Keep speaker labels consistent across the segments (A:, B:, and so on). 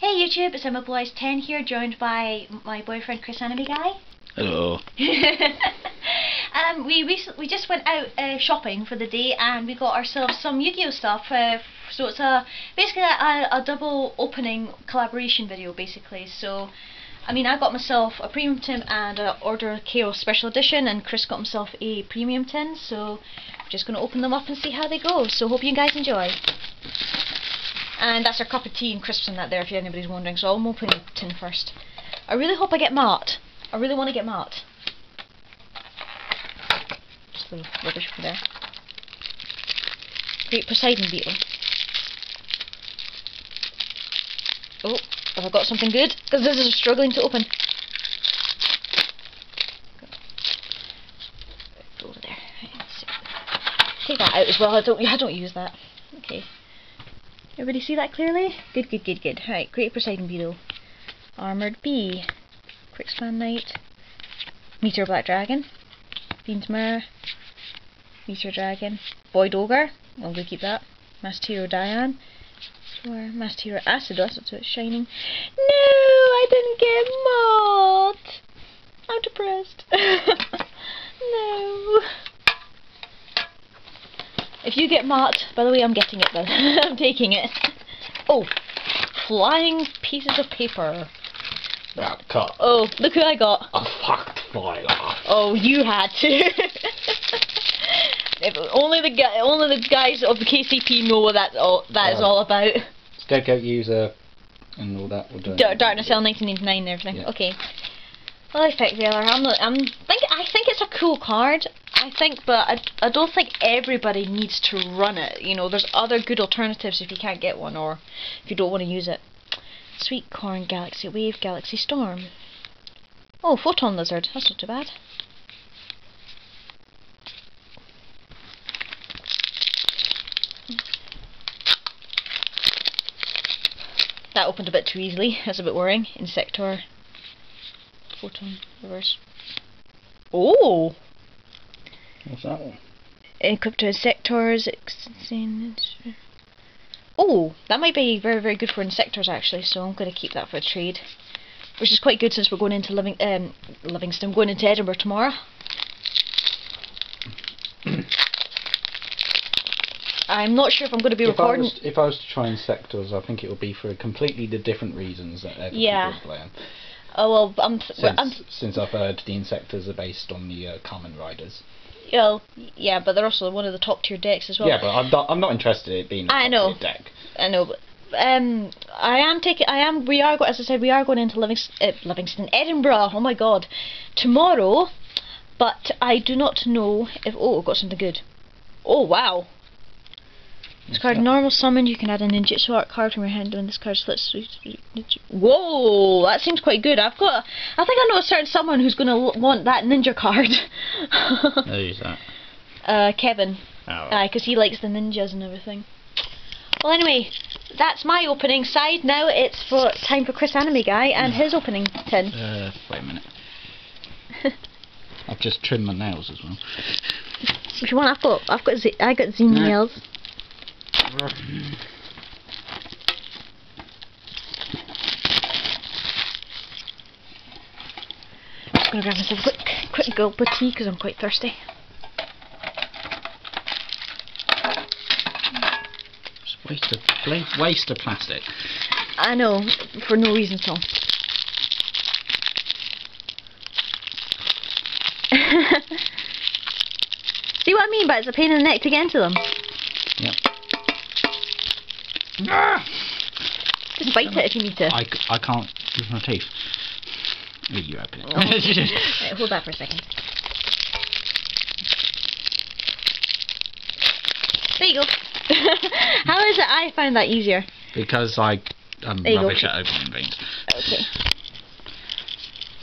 A: Hey YouTube, it's Emma Blue Eyes 10 here, joined by my boyfriend Chris Anime Guy.
B: Hello.
A: um, we recently we just went out uh, shopping for the day and we got ourselves some Yu-Gi-Oh stuff. Uh, so it's a basically a, a double opening collaboration video basically. So I mean I got myself a premium tin and a Order Chaos special edition and Chris got himself a premium tin. So we're just gonna open them up and see how they go. So hope you guys enjoy. And that's our cup of tea and crisps in that there if anybody's wondering. So I'm opening the tin first. I really hope I get Maat. I really want to get Maat. Just a little rubbish there. Great Poseidon Beetle. Oh, have I got something good? Because this is struggling to open. Over there. Take that out as well. I don't. I don't use that. Okay. Everybody see that clearly? Good, good, good, good. Right, Great Poseidon Beetle. Armoured Bee. Quickspan Knight. Meteor Black Dragon. Mirror. Meteor Dragon. Void Ogre. I'm going keep that. Masked Hero Dian. Or Masked Hero Acidos, that's it's shining. No, I didn't get Maat. I'm depressed. no. If you get marked, by the way, I'm getting it then. I'm taking it. Oh, flying pieces of paper.
B: That cut.
A: Oh, look who I got.
B: A fucked fly off.
A: Oh, you had to. if only the guy, only the guys of the KCP know what that all that is
B: Yeah.
A: all about.
B: Scapegoat user and all that. We'll do
A: D- Darkness Cell 1989 and everything.
B: Yeah.
A: Okay. Well, I think Veiler. I'm not. I'm think. I think it's a cool card. I think, but I, I don't think everybody needs to run it. You know, there's other good alternatives if you can't get one or if you don't want to use it. Sweet Corn Galaxy Wave Galaxy Storm. Oh, Photon Lizard. That's not too bad. That opened a bit too easily. That's a bit worrying. Inzektor. Photon reverse. Oh!
B: What's that one?
A: Encrypto Inzektors. ex- Oh, that might be very, very good for Inzektors actually, so I'm going to keep that for a trade. Which is quite good since we're going into Living, um, Livingston, going into Edinburgh tomorrow. I'm not sure if I'm going to be
B: If I,
A: recording.
B: was, if I was to try Inzektors, I think it would be for completely the different reasons that other
A: Yeah.
B: people are playing.
A: Oh well, I'm,
B: Since,
A: I'm
B: since I've heard the Inzektors are based on the uh, Kamen Riders.
A: Well, yeah, but they're also one of the top tier decks as well.
B: yeah, but I'm not, I'm not interested in it being a
A: I
B: top
A: know.
B: tier deck.
A: I know, but um, I am taking. I am. We are. go- As I said, we are going into Livingston, uh, Livingston, Edinburgh. Oh my God, tomorrow. But I do not know if. Oh, I've got something good. Oh wow. This
B: What's
A: card normal summon. You can add a ninjutsu art card from your hand when this card splits. Whoa, that seems quite good. I've got. I think I know a certain someone who's going to want that ninja card.
B: Who's that?
A: uh, Kevin.
B: Oh,
A: Aye, because he likes the ninjas and everything. Well, anyway, that's my opening side. Now it's for time for Chris Anime Guy and his opening tin.
B: Uh, wait a minute. I've just trimmed my nails as well.
A: If you want, I've got, I've got, z- I got zine
B: No.
A: nails. I'm just gonna grab myself a quick, quick gulp of tea because I'm quite thirsty.
B: Waste of, waste of plastic.
A: I know, for no reason at all. See what I mean by it's a pain in the neck to get into them? Just bite it if you need to.
B: I, I can't use my teeth. Oh, you open it.
A: Right, hold that for a second. There you go. How is it I find that easier?
B: because I, I'm
A: There
B: rubbish at opening things.
A: Okay.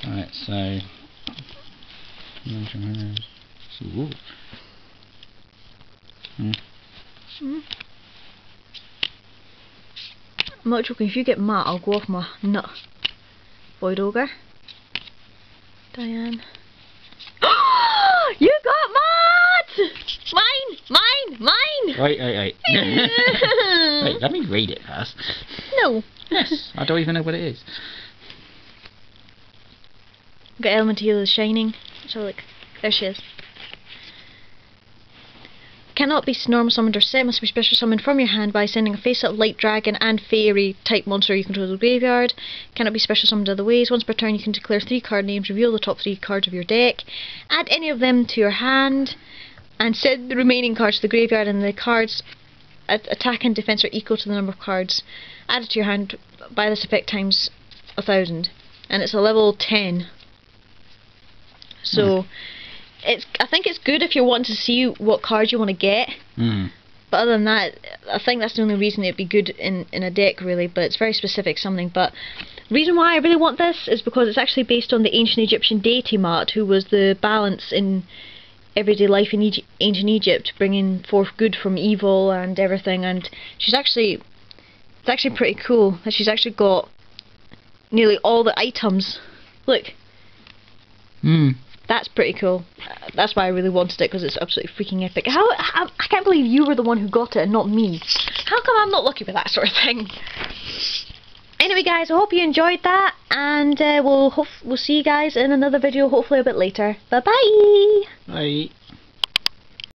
B: Alright, so. Ooh. Hmm.
A: Mm. I'm not joking, if you get Maat, I'll go off my nut. Void Ogre. Diane. you got Maat! Mine! Mine! Mine!
B: Wait, wait, wait. wait, let me read it first.
A: No.
B: Yes, I don't even know what it is.
A: Got Elemental is shining. So look, there she is. Cannot be normal summoned or set, must be special summoned from your hand by sending a face up light dragon and fairy type monster you control to the graveyard. Cannot be special summoned other ways. Once per turn you can declare three card names, reveal the top three cards of your deck, add any of them to your hand, and send the remaining cards to the graveyard and the cards at attack and defense are equal to the number of cards added to your hand by this effect times a thousand. And it's a level 10. So hmm. It's I think it's good if you're wanting to see what cards you want to get.
B: Mm.
A: But other than that, I think that's the only reason it'd be good in, in a deck really, but it's very specific something. But reason why I really want this is because it's actually based on the ancient Egyptian deity Maat, who was the balance in everyday life in Egy ancient Egypt, bringing forth good from evil and everything. And she's actually, it's actually pretty cool that she's actually got nearly all the items. Look,
B: Mm.
A: That's pretty cool. Uh, that's why I really wanted it because it's absolutely freaking epic. How, how I can't believe you were the one who got it and not me. How come I'm not lucky with that sort of thing? Anyway, guys, I hope you enjoyed that, and uh, we'll we'll see you guys in another video, hopefully a bit later. Bye bye.
B: Bye.